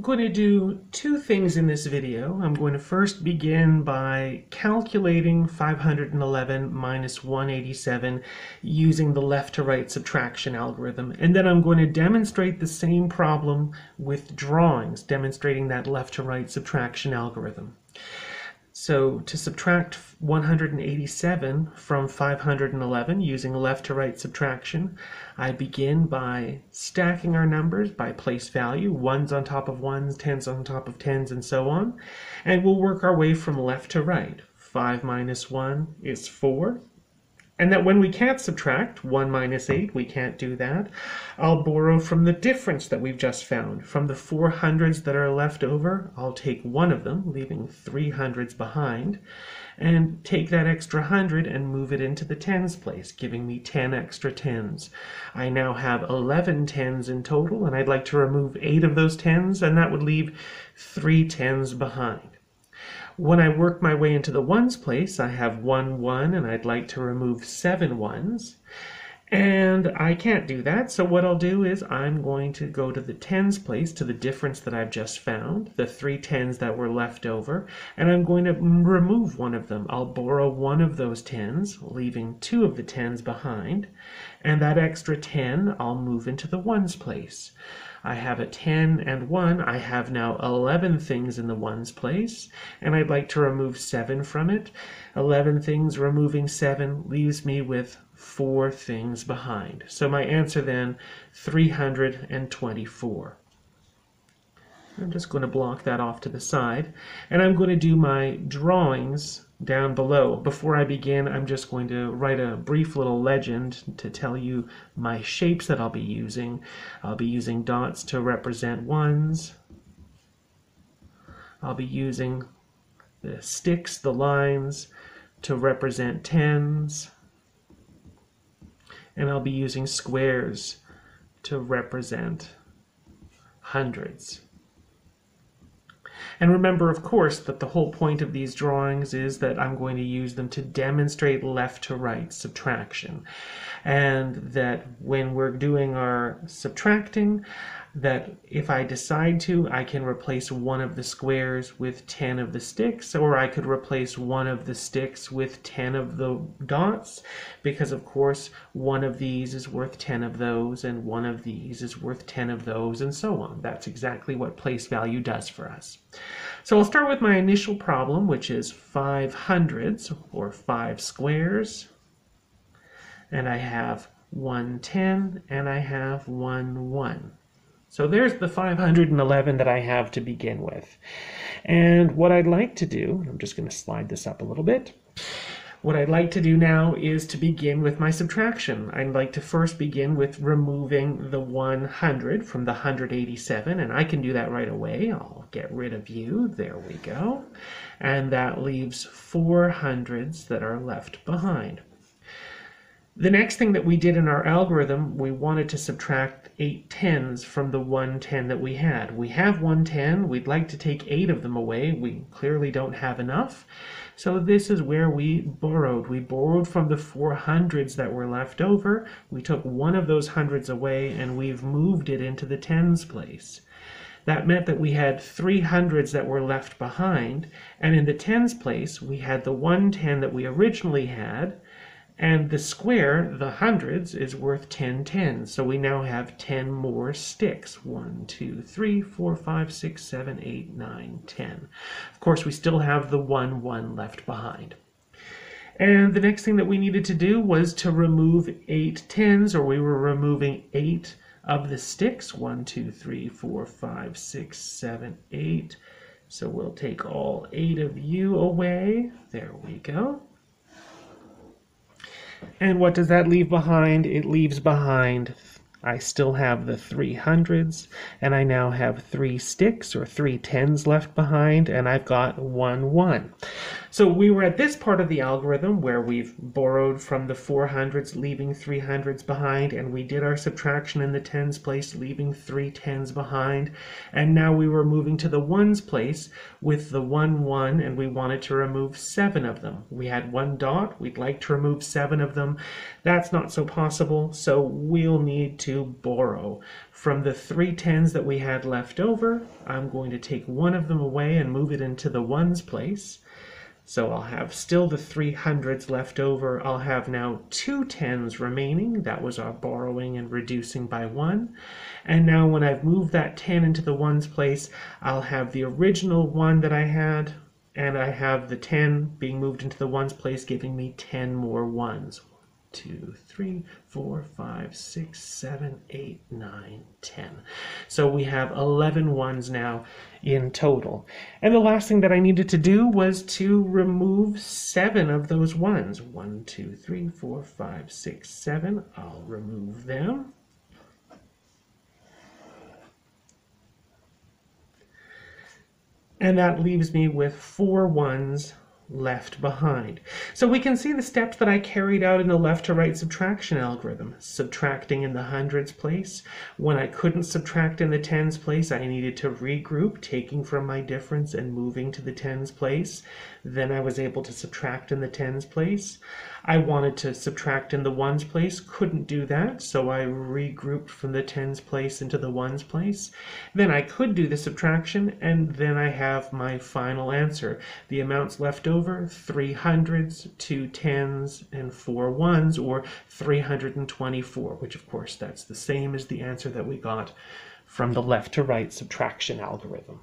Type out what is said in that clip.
I'm going to do two things in this video. I'm going to first begin by calculating 511 minus 187 using the left to right subtraction algorithm. And then I'm going to demonstrate the same problem with drawings, demonstrating that left to right subtraction algorithm. So to subtract 187 from 511 using left to right subtraction, I begin by stacking our numbers by place value, ones on top of ones, tens on top of tens, and so on. And we'll work our way from left to right. 5 minus 1 is 4. And that when we can't subtract 1 minus 8, we can't do that, I'll borrow from the difference that we've just found. From the four hundreds that are left over, I'll take one of them, leaving three hundreds behind, and take that extra hundred and move it into the tens place, giving me 10 extra tens. I now have 11 tens in total, and I'd like to remove eight of those tens, and that would leave 3 tens behind. When I work my way into the ones place, I have one one and I'd like to remove seven ones. And I can't do that, so what I'll do is I'm going to go to the tens place, to the difference that I've just found, the three tens that were left over, and I'm going to remove one of them. I'll borrow one of those tens, leaving two of the tens behind, and that extra ten I'll move into the ones place. I have a 10 and 1. I have now 11 things in the ones place, and I'd like to remove 7 from it. 11 things removing 7 leaves me with 4 things behind. So my answer then, 324. I'm just going to block that off to the side, and I'm going to do my drawings down below. Before I begin, I'm just going to write a brief little legend to tell you my shapes that I'll be using. I'll be using dots to represent ones. I'll be using the sticks, the lines, to represent tens. And I'll be using squares to represent hundreds. And remember, of course, that the whole point of these drawings is that I'm going to use them to demonstrate left to right subtraction. And that when we're doing our subtracting, that if I decide to, I can replace one of the squares with 10 of the sticks, or I could replace one of the sticks with 10 of the dots, because of course one of these is worth 10 of those, and one of these is worth 10 of those, and so on. That's exactly what place value does for us. So I'll start with my initial problem, which is 5 hundreds, or 5 squares, and I have 110, and I have 1 1. So there's the 511 that I have to begin with. And what I'd like to do, I'm just going to slide this up a little bit. What I'd like to do now is to begin with my subtraction. I'd like to first begin with removing the 100 from the 187, and I can do that right away. I'll get rid of you. There we go. And that leaves four hundreds that are left behind. The next thing that we did in our algorithm, we wanted to subtract 8 tens from the 110 that we had. We have 110, we'd like to take 8 of them away. We clearly don't have enough. So this is where we borrowed. We borrowed from the 400s that were left over. We took one of those hundreds away and we've moved it into the tens place. That meant that we had three hundreds that were left behind, and in the tens place, we had the 110 that we originally had, and the square, the hundreds, is worth 10 tens. So we now have 10 more sticks. 1, 2, 3, 4, 5, 6, 7, 8, 9, 10. Of course, we still have the 1, 1 left behind. And the next thing that we needed to do was to remove 8 tens, or we were removing 8 of the sticks. 1, 2, 3, 4, 5, 6, 7, 8. So we'll take all 8 of you away. There we go. And what does that leave behind? It leaves behind I still have the 300s, and I now have three sticks or three tens left behind, and I've got one one. So we were at this part of the algorithm where we've borrowed from the 400s, leaving 300s behind, and we did our subtraction in the tens place, leaving three tens behind, and now we were moving to the ones place with the 1 1, and we wanted to remove seven of them. We had one dot, we'd like to remove seven of them. That's not so possible, so we'll need to to borrow. From the three tens that we had left over, I'm going to take one of them away and move it into the ones place. So I'll have still the three hundreds left over. I'll have now two tens remaining. That was our borrowing and reducing by one. And now when I've moved that 10 into the ones place, I'll have the original one that I had, and I have the 10 being moved into the ones place, giving me 10 more ones two, three, four, five, six, seven, eight, nine, ten. So we have 11 ones now in total. And the last thing that I needed to do was to remove seven of those ones. One, two, three, four, five, six, seven. I'll remove them. And that leaves me with four ones left behind. So we can see the steps that I carried out in the left to right subtraction algorithm. Subtracting in the hundreds place. When I couldn't subtract in the tens place, I needed to regroup, taking from my difference and moving to the tens place. Then I was able to subtract in the tens place. I wanted to subtract in the ones place, couldn't do that, so I regrouped from the tens place into the ones place. Then I could do the subtraction, and then I have my final answer. The amounts left over, three hundreds, two tens, and four ones, or 324, which of course that's the same as the answer that we got from the left to right subtraction algorithm.